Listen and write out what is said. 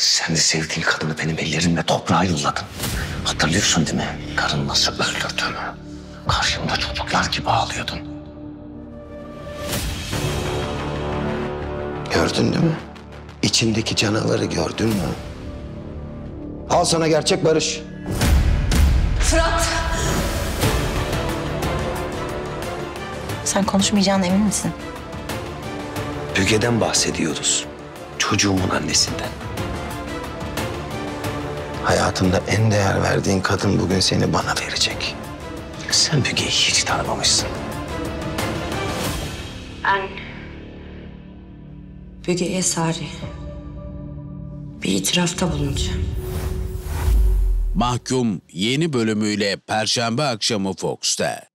Sen de sevdiğin kadını benim ellerimle toprağa yolladın. Hatırlıyorsun değil mi? Karın nasıl öldürdüğümü. Karşımda çocuklar gibi ağlıyordun. Gördün değil mi? İçimdeki canavarı gördün mü? Al sana gerçek barış. Fırat! Sen konuşmayacağına emin misin? Büge'den bahsediyoruz. Çocuğumun annesinden. Hayatımda en değer verdiğin kadın bugün seni bana verecek. Sen Büge'yi hiç tanımamışsın. Ben Büge Esari bir itirafta bulunacağım. Mahkum yeni bölümüyle Perşembe akşamı Fox'ta.